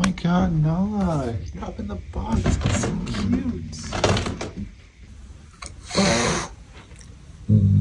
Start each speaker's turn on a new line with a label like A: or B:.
A: Oh my god, Nala. You're up in the box. It's so cute. Hmm.